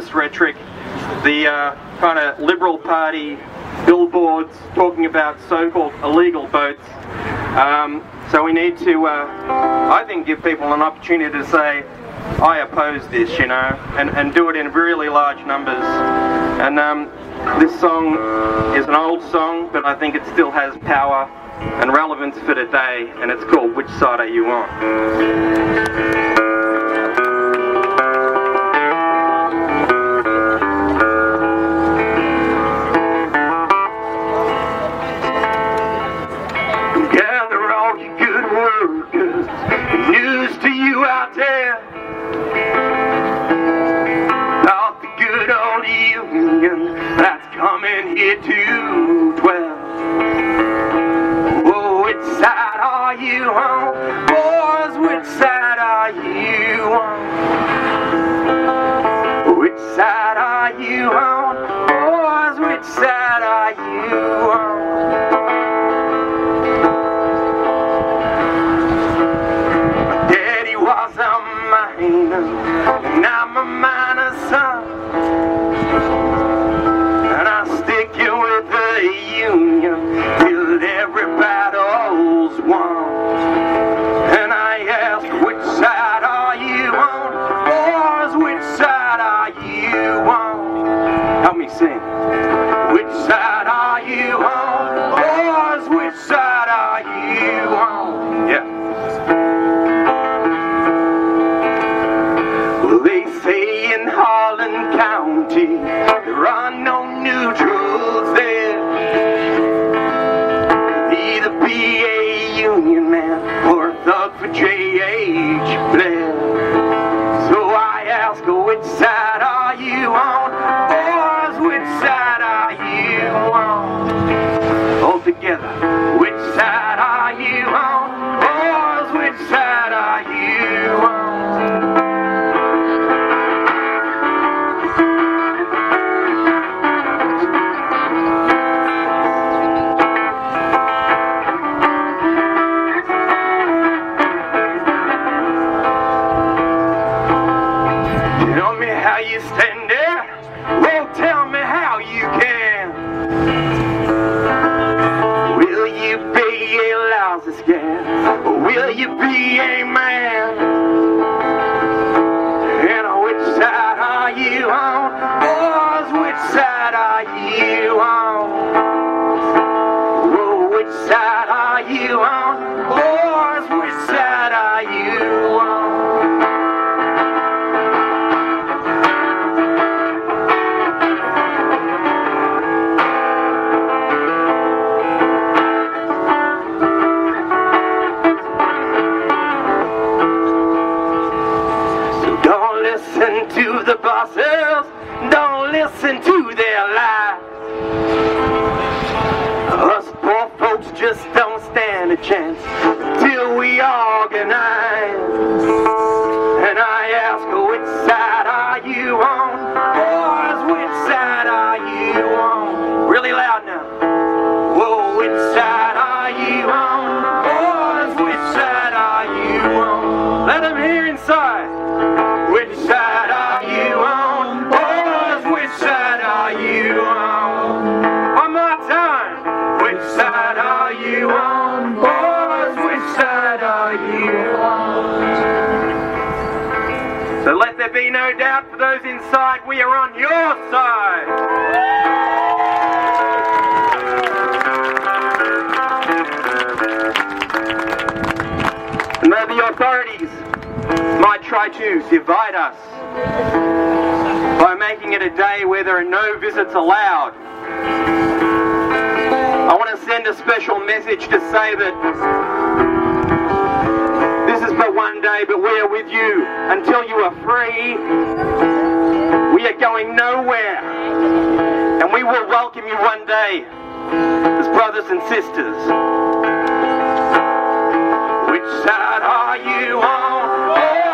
racist rhetoric, the uh, kind of Liberal Party billboards talking about so-called illegal boats. Um, so we need to, uh, I think, give people an opportunity to say, I oppose this, you know, and, and do it in really large numbers. And um, this song is an old song, but I think it still has power and relevance for today, and it's called Which Side Are You On? Union that's coming here to dwell. Oh, which side are you on? Well, they say in Harlan County there are no neutrals there. Either be a Union man or a thug for J.H. Blair. There. Well, tell me how you can. Will you be a lousy scab? Or will you be a man? Listen to their lies. Us poor folks just don't stand a chance until we organize. Are you on? Boys, which side are you on? So let there be no doubt for those inside, we are on your side. And though the authorities might try to divide us by making it a day where there are no visits allowed, I want to send a special message to say that this is but one day, but we are with you until you are free. We are going nowhere. And we will welcome you one day as brothers and sisters. Which side are you on?